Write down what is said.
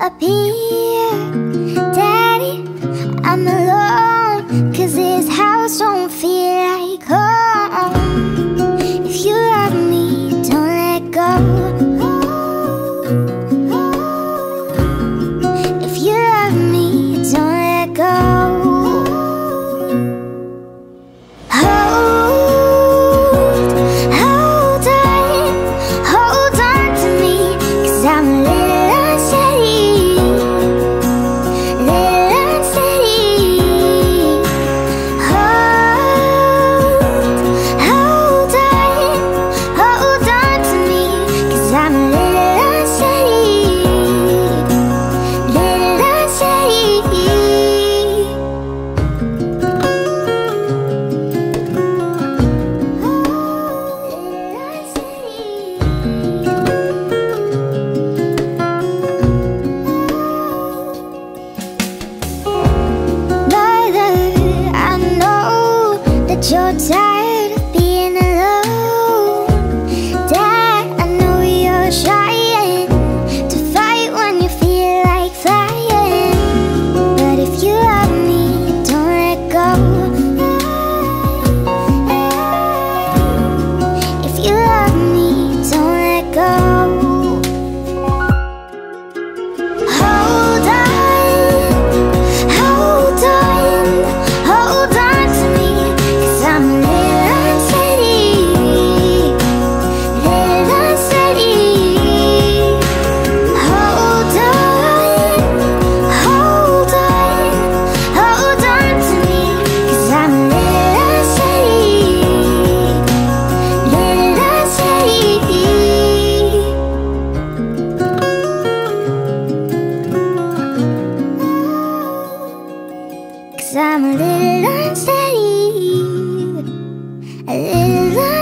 appear. Daddy, I'm a that you're tired of being alone. Dad, I know you're trying to fight when you feel like flying. But if you love me, don't let go. If you love me, don't little unsteady, a little